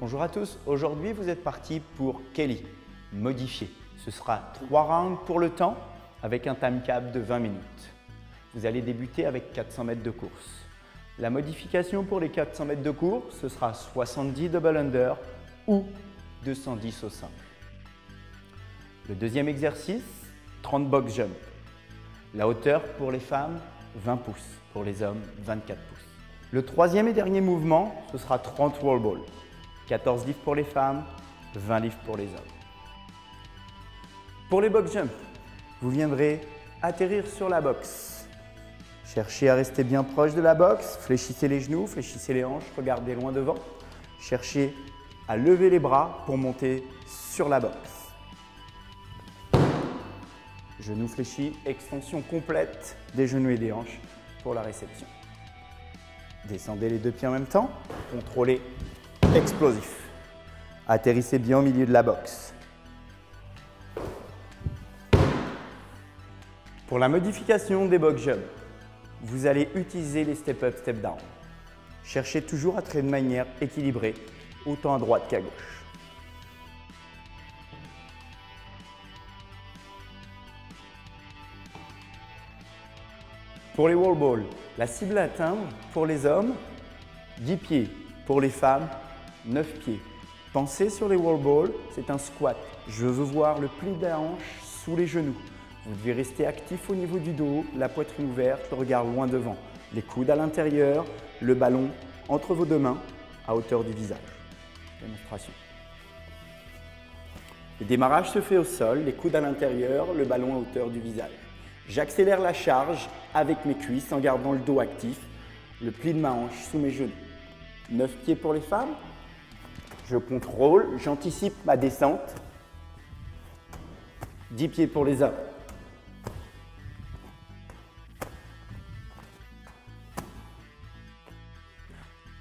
Bonjour à tous, aujourd'hui vous êtes parti pour Kelly, modifié. Ce sera 3 rounds pour le temps avec un time cap de 20 minutes. Vous allez débuter avec 400 mètres de course. La modification pour les 400 mètres de course, ce sera 70 double under ou 210 au simple. Le deuxième exercice, 30 box jump. La hauteur pour les femmes, 20 pouces. Pour les hommes, 24 pouces. Le troisième et dernier mouvement, ce sera 30 wall ball. 14 livres pour les femmes, 20 livres pour les hommes. Pour les box jump, vous viendrez atterrir sur la box. Cherchez à rester bien proche de la box, fléchissez les genoux, fléchissez les hanches, regardez loin devant. Cherchez à lever les bras pour monter sur la box. Genoux fléchis, extension complète des genoux et des hanches pour la réception. Descendez les deux pieds en même temps, contrôlez, explosif. Atterrissez bien au milieu de la box. Pour la modification des box jump, vous allez utiliser les step up, step down. Cherchez toujours à traiter de manière équilibrée, autant à droite qu'à gauche. Pour les wall balls, la cible à atteindre pour les hommes, 10 pieds. Pour les femmes, 9 pieds. Pensez sur les wall balls, c'est un squat. Je veux voir le pli de la hanche sous les genoux. Vous devez rester actif au niveau du dos, la poitrine ouverte, le regard loin devant. Les coudes à l'intérieur, le ballon entre vos deux mains à hauteur du visage. Démonstration. Le démarrage se fait au sol, les coudes à l'intérieur, le ballon à hauteur du visage. J'accélère la charge avec mes cuisses en gardant le dos actif, le pli de ma hanche sous mes genoux. 9 pieds pour les femmes. Je contrôle, j'anticipe ma descente. 10 pieds pour les hommes.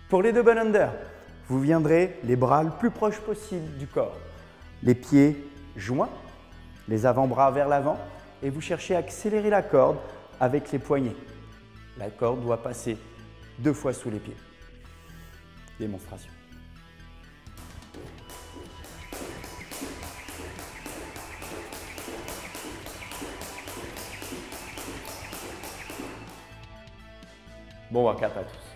Pour les double under, vous viendrez les bras le plus proche possible du corps. Les pieds joints, les avant-bras vers l'avant, et vous cherchez à accélérer la corde avec les poignets. La corde doit passer deux fois sous les pieds. Démonstration. Bon workout à tous.